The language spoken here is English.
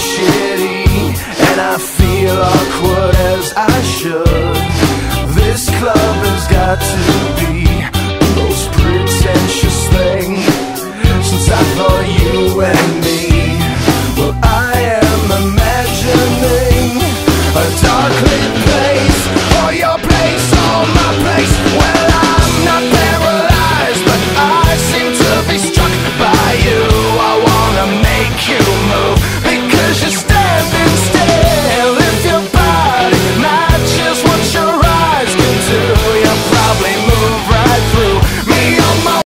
shitty And I feel awkward as I should. This club has got to be The most pretentious thing Since I thought you and me. Well, I am imagining A darkly place.